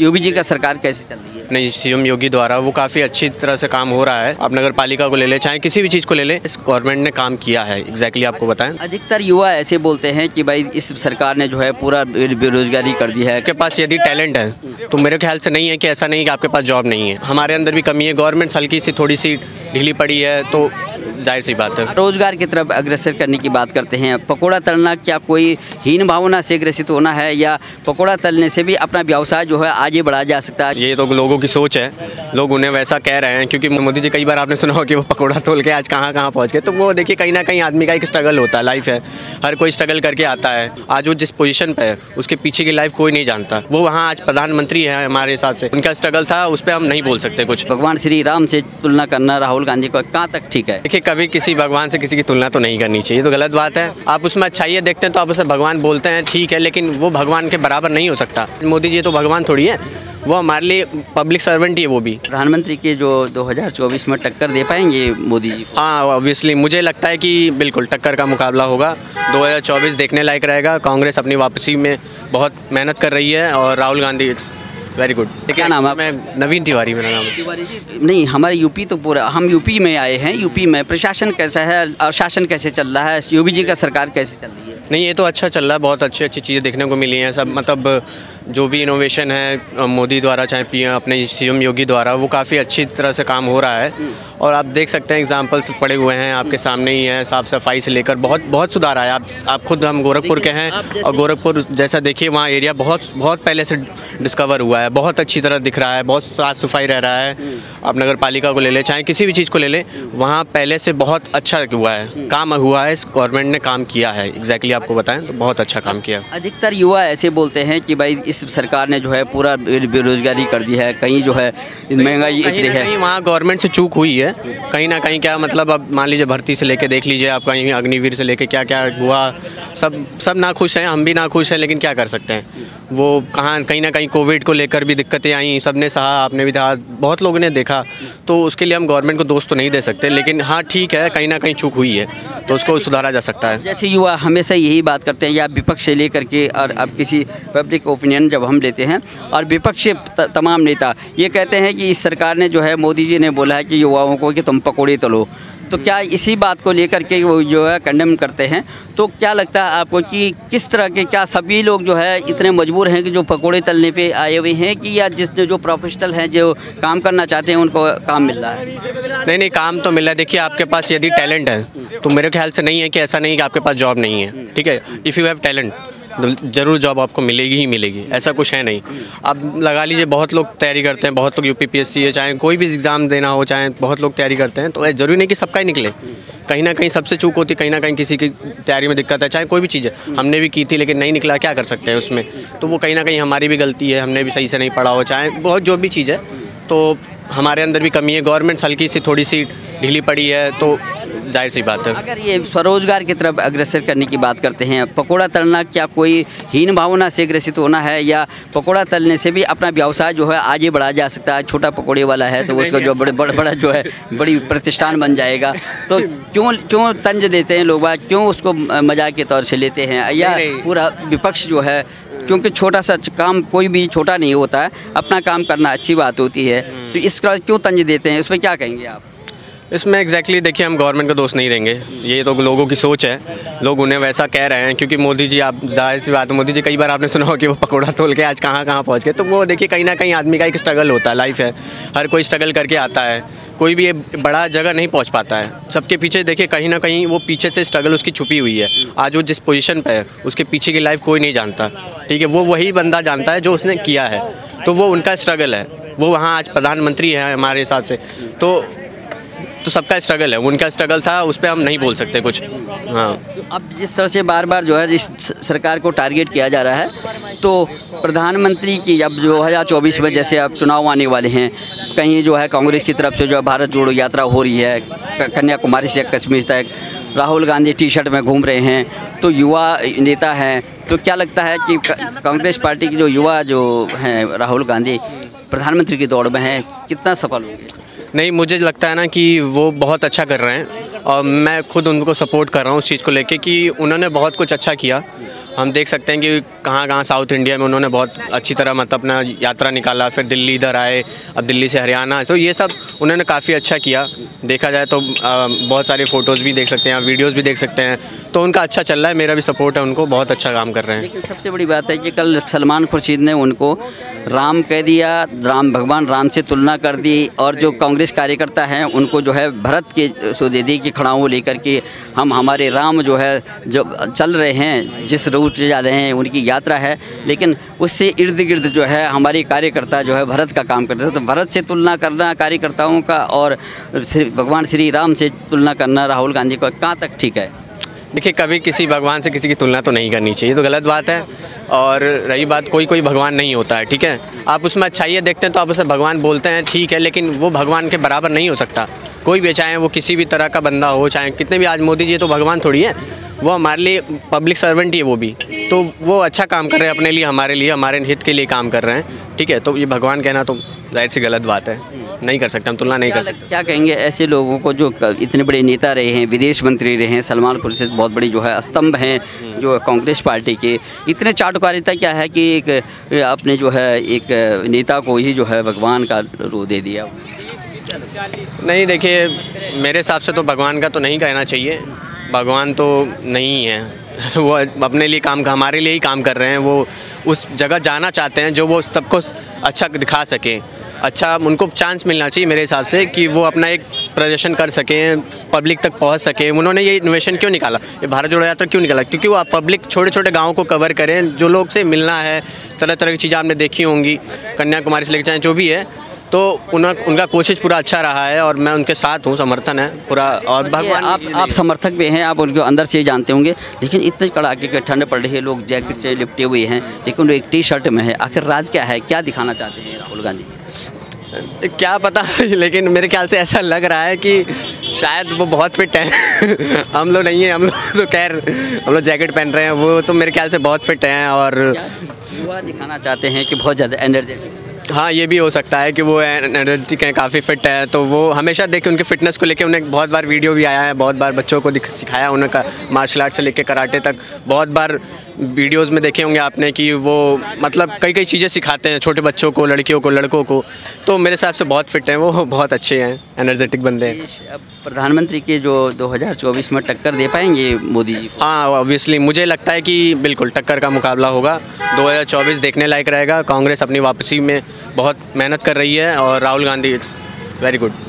योगी जी का सरकार कैसे चल रही है? नहीं सीएम योगी द्वारा वो काफ़ी अच्छी तरह से काम हो रहा है। आप नगर पालिका को ले ले चाहे किसी भी चीज़ को ले ले इस गवर्नमेंट ने काम किया है एग्जैक्टली आपको बताएँ। अधिकतर युवा ऐसे बोलते हैं कि भाई इस सरकार ने जो है पूरा बेरोजगारी कर दी है। आपके पास यदि टैलेंट है तो मेरे ख्याल से नहीं है कि ऐसा नहीं कि आपके पास जॉब नहीं है। हमारे अंदर भी कमी है गवर्नमेंट हल्की सी थोड़ी सी ढीली पड़ी है तो ज़ाहिर सी बात है। रोज़गार की तरफ़ अग्रसर करने की बात करते हैं। पकोड़ा तलना क्या कोई हीन भावना से ग्रसित होना है या पकोड़ा तलने से भी अपना व्यवसाय जो है आगे बढ़ाया जा सकता है? ये तो लोगों की सोच है। लोग उन्हें वैसा कह रहे हैं क्योंकि मोदी जी कई बार आपने सुना हो कि वो पकौड़ा तोल के आज कहाँ कहाँ पहुँच गए। तो वो देखिए कहीं ना कहीं आदमी का एक स्ट्रगल होता है लाइफ है। हर कोई स्ट्रगल करके आता है। आज वो जिस पोजीशन पे है उसके पीछे की लाइफ कोई नहीं जानता। वो वहाँ आज प्रधानमंत्री है हमारे हिसाब से। उनका स्ट्रगल था उस पर हम नहीं बोल सकते कुछ। भगवान श्री राम से तुलना करना राहुल गांधी का कहाँ तक ठीक है? देखिए कभी किसी भगवान से किसी की तुलना तो नहीं करनी चाहिए तो गलत बात है। आप उसमें अच्छाइयाँ देखते हैं तो आप उसे भगवान बोलते हैं ठीक है लेकिन वो भगवान के बराबर नहीं हो सकता। मोदी जी तो भगवान थोड़ी है वो हमारे लिए पब्लिक सर्वेंट ही है वो भी। प्रधानमंत्री के जो 2024 में टक्कर दे पाएँगे मोदी जी हाँ ऑब्वियसली मुझे लगता है कि बिल्कुल टक्कर का मुकाबला होगा। 2024 देखने लायक रहेगा कांग्रेस अपनी वापसी में बहुत मेहनत कर रही है और राहुल गांधी वेरी गुड क्या नाम है मैं नवीन तिवारी मेरा नाम तिवारी नहीं हमारे यूपी तो पूरा हम यूपी में आए हैं यूपी में। प्रशासन कैसा है? और शासन कैसे चल रहा है? योगी जी का सरकार कैसे चल रही है? नहीं ये तो अच्छा चल रहा है बहुत अच्छी अच्छी चीज़ें देखने को मिली हैं सब मतलब जो भी इनोवेशन है मोदी द्वारा चाहे पी अपने सीएम योगी द्वारा वो काफ़ी अच्छी तरह से काम हो रहा है। और आप देख सकते हैं एग्जांपल्स पड़े हुए हैं आपके सामने ही हैं साफ़ सफ़ाई से लेकर बहुत बहुत सुधार आया। आप आप खुद हम गोरखपुर के हैं और गोरखपुर जैसा देखिए वहाँ एरिया बहुत बहुत पहले से डिस्कवर हुआ है। बहुत अच्छी तरह दिख रहा है बहुत साफ़ सफ़ाई रह रहा है। आप नगर पालिका को ले लें चाहे किसी भी चीज़ को ले लें वहाँ पहले से बहुत अच्छा हुआ है। काम हुआ है इस गवर्नमेंट ने काम किया है। एग्जैक्टली आपको बताएँ तो बहुत अच्छा काम किया। अधिकतर युवा ऐसे बोलते हैं कि भाई इस सरकार ने जो है पूरा बेरोजगारी कर दी है। कहीं जो है महँगाई इतनी है। कहीं वहाँ गवर्नमेंट से चूक हुई है। कहीं ना कहीं क्या मतलब अब मान लीजिए भर्ती से लेके देख लीजिए आप कहीं अग्निवीर से लेके क्या क्या हुआ सब सब ना खुश हैं हम भी ना खुश हैं लेकिन क्या कर सकते हैं? वो कहाँ कहीं ना कहीं कोविड को लेकर भी दिक्कतें आई सबने सहा आपने भी कहा बहुत लोगों ने देखा। तो उसके लिए हम गवर्नमेंट को दोस्त तो नहीं दे सकते लेकिन हाँ ठीक है कहीं ना कहीं चूक हुई है तो उसको सुधारा जा सकता है। जैसे युवा हमेशा यही बात करते हैं या विपक्ष से लेकर के और अब किसी पब्लिक ओपिनियन जब हम लेते हैं और विपक्ष तमाम नेता ये कहते हैं कि इस सरकार ने जो है, मोदी जी ने बोला है कि युवाओं को कि तुम पकौड़े तलो। तो क्या इसी बात को लेकर के वो जो है, कंडेम करते हैं? तो क्या लगता है आपको कि किस तरह के, क्या सभी लोग जो है, इतने मजबूर हैं कि जो पकौड़े तलने पे आए हुए हैं कि या जिसने जो प्रोफेशनल हैं, जो काम करना चाहते हैं, उनको काम मिल रहा है? नहीं नहीं, काम तो मिल रहा है। देखिए, आपके पास यदि टैलेंट है तो मेरे ख्याल से नहीं है कि ऐसा नहीं कि आपके पास जॉब नहीं है। ठीक है? इफ़ यू हैव टैलेंट ज़रूर जॉब आपको मिलेगी ही मिलेगी, ऐसा कुछ है नहीं। अब लगा लीजिए बहुत लोग तैयारी करते हैं, बहुत लोग यू पी है, चाहे कोई भी एग्ज़ाम देना हो, चाहे बहुत लोग तैयारी करते हैं तो ज़रूरी नहीं कि सबका ही निकले। कहीं ना कहीं सबसे चूक होती, कहीं ना कहीं किसी की तैयारी में दिक्कत है, चाहे कोई भी चीज़ है, हमने भी की थी लेकिन नहीं निकला, क्या कर सकते हैं उसमें? तो वो कहीं ना कहीं हमारी भी गलती है, हमने भी सही से नहीं पढ़ा हो, चाहे बहुत जो भी चीज़ है तो हमारे अंदर भी कमी है। गवर्नमेंट हल्की सी, थोड़ी सी ढीली पड़ी है तो ज़ाहिर सी बात है। अगर ये स्वरोजगार की तरफ़ अग्रसर करने की बात करते हैं पकोड़ा तलना क्या कोई हीन भावना से ग्रसित होना है या पकोड़ा तलने से भी अपना व्यवसाय जो है आगे बढ़ाया जा सकता है छोटा पकौड़े वाला है तो उसका जो बड़े बड़ा बड़ा जो है बड़ी प्रतिष्ठान बन जाएगा। तो क्यों क्यों तंज देते हैं लोग क्यों उसको मज़ाक के तौर से लेते हैं? या। पूरा विपक्ष जो है क्योंकि छोटा सा काम कोई भी छोटा नहीं होता है अपना काम करना अच्छी बात होती है। तो इसका क्यों तंज देते हैं? पर क्या कहेंगे आप? इसमें एग्जैक्टली देखिए, हम गवर्नमेंट को दोष नहीं देंगे। ये तो लोगों की सोच है। लोग उन्हें वैसा कह रहे हैं, क्योंकि मोदी जी, आप ज़ाहिर सी बात है, मोदी जी, कई बार आपने सुना हो कि वो पकौड़ा तोल के आज कहाँ कहाँ पहुँच गए। तो वो देखिए, कहीं ना कहीं आदमी का एक स्ट्रगल होता है लाइफ है। हर कोई स्ट्रगल करके आता है। कोई भी बड़ा जगह नहीं पहुँच पाता है। सबके पीछे देखिए, कहीं ना कहीं वो पीछे से स्ट्रगल उसकी छुपी हुई है। आज वो जिस पोजिशन पर है, उसके पीछे की लाइफ कोई नहीं जानता। ठीक है, वो वही बंदा जानता है जो उसने किया है। तो वो उनका स्ट्रगल है। वो वहाँ आज प्रधानमंत्री हैं हमारे हिसाब से। तो तो सबका स्ट्रगल है। उनका स्ट्रगल था, उस पर हम नहीं बोल सकते कुछ। हाँ। अब जिस तरह से बार बार जो है इस सरकार को टारगेट किया जा रहा है तो प्रधानमंत्री की अब जो 2024 में जैसे अब चुनाव आने वाले हैं, कहीं जो है कांग्रेस की तरफ़ से जो है भारत जोड़ो यात्रा हो रही है कन्याकुमारी से कश्मीर तक, राहुल गांधी टी शर्ट में घूम रहे हैं तो युवा नेता हैं तो क्या लगता है कि कांग्रेस पार्टी की जो युवा जो हैं, राहुल गांधी, प्रधानमंत्री की दौड़ में हैं, कितना सफल होंगे? नहीं, मुझे लगता है ना कि वो बहुत अच्छा कर रहे हैं और मैं खुद उनको सपोर्ट कर रहा हूँ उस चीज़ को लेके कि उन्होंने बहुत कुछ अच्छा किया। हम देख सकते हैं कि कहाँ कहाँ साउथ इंडिया में उन्होंने बहुत अच्छी तरह मतलब अपना यात्रा निकाला, फिर दिल्ली इधर आए, अब दिल्ली से हरियाणा तो ये सब उन्होंने काफ़ी अच्छा किया। देखा जाए तो बहुत सारे फ़ोटोज़ भी देख सकते हैं वीडियोज़ भी देख सकते हैं तो उनका अच्छा चल रहा है, मेरा भी सपोर्ट है उनको, बहुत अच्छा काम कर रहे हैं। लेकिन सबसे बड़ी बात है कि कल सलमान खुर्शीद ने उनको राम कह दिया, राम, भगवान राम से तुलना कर दी, और जो कांग्रेस कार्यकर्ता हैं, उनको जो है भरत के, सो दे दी कि खड़ाऊ लेकर के हम हमारे राम जो है, जो चल रहे हैं, जिस रूट से जा रहे हैं, उनकी यात्रा है। लेकिन उससे इर्द गिर्द जो है, हमारे कार्यकर्ता जो है, भरत का काम करते हैं। तो भरत से तुलना करना, कार्यकर्ताओं का और भगवान श्री राम से तुलना करना राहुल गांधी का कहाँ तक ठीक है? देखिए, कभी किसी भगवान से किसी की तुलना तो नहीं करनी चाहिए तो गलत बात है। और रही बात कोई कोई भगवान नहीं होता है, ठीक है? आप उसमें अच्छाइयाँ देखते हैं तो आप उसे भगवान बोलते हैं, ठीक है, लेकिन वो भगवान के बराबर नहीं हो सकता। कोई भी चाहे वो किसी भी तरह का बंदा हो, चाहे कितने भी, आज मोदी जी तो भगवान थोड़ी है। वो हमारे लिए पब्लिक सर्वेंट ही है वो भी। तो वो अच्छा काम कर रहे हैं अपने लिए हमारे लिए हमारे हित के लिए काम कर रहे हैं। ठीक है तो ये भगवान कहना तो ज़ाहिर सी गलत बात है। नहीं कर सकते हम तुलना नहीं कर सकते। क्या कहेंगे ऐसे लोगों को जो इतने बड़े नेता रहे हैं विदेश मंत्री रहे हैं सलमान खुर्शीद बहुत बड़ी जो है स्तंभ हैं जो कांग्रेस पार्टी के। इतने चाटुकारिता क्या है कि एक अ, आपने जो है एक नेता को ही जो है भगवान का रू दे दिया? नहीं देखिए मेरे हिसाब से तो भगवान का तो नहीं कहना चाहिए। भगवान तो नहीं है। वो अपने लिए काम, हमारे लिए ही काम कर रहे हैं। वो उस जगह जाना चाहते हैं जो वो सबको अच्छा दिखा सके। अच्छा उनको चांस मिलना चाहिए मेरे हिसाब से कि वो अपना एक प्रदर्शन कर सकें पब्लिक तक पहुँच सके। उन्होंने ये इन्वेशन क्यों निकाला? ये भारत जोड़ो यात्रा क्यों निकाला? क्योंकि वो पब्लिक छोटे छोटे गाँव को कवर करें, जो लोग से मिलना है तरह तरह की चीज़ें आपने देखी होंगी। कन्याकुमारी से लेकर चाहे जो भी है तो उनका उनका कोशिश पूरा अच्छा रहा है और मैं उनके साथ हूँ समर्थन है पूरा और भगवान आप आप समर्थक भी हैं आप उनको अंदर से जानते होंगे लेकिन इतने कड़ाके के ठंड पड़ रही है लोग जैकेट से लिपटे हुए हैं लेकिन वो एक टी शर्ट में है। आखिर राज क्या है? क्या दिखाना चाहते हैं राहुल गांधी? क्या पता लेकिन मेरे ख्याल से ऐसा लग रहा है कि शायद वो बहुत फिट है। हम लोग नहीं हैं हम लोग तो खैर हम लोग जैकेट पहन रहे हैं वो तो मेरे ख्याल से बहुत फिट हैं और दिखाना चाहते हैं कि बहुत ज़्यादा एनर्जेटिक हाँ ये भी हो सकता है कि वो एनर्जेटिक हैं, काफ़ी फिट है तो वो हमेशा देखें उनके फिटनेस को लेके उन्हें बहुत बार वीडियो भी आया है, बहुत बार बच्चों को सिखाया उन्हें मार्शल आर्ट से लेके कराटे तक, बहुत बार वीडियोस में देखे होंगे आपने कि वो मतलब कई कई चीज़ें सिखाते हैं छोटे बच्चों को लड़कियों को लड़कों को। तो मेरे हिसाब से बहुत फिट हैं वो बहुत अच्छे हैं एनर्जेटिक बंदे हैं। अब प्रधानमंत्री के जो 2024 में टक्कर दे पाएँगे मोदी जी हाँ ऑब्वियसली मुझे लगता है कि बिल्कुल टक्कर का मुकाबला होगा। 2024 देखने लायक रहेगा। कांग्रेस अपनी वापसी में बहुत मेहनत कर रही है और राहुल गांधी वेरी गुड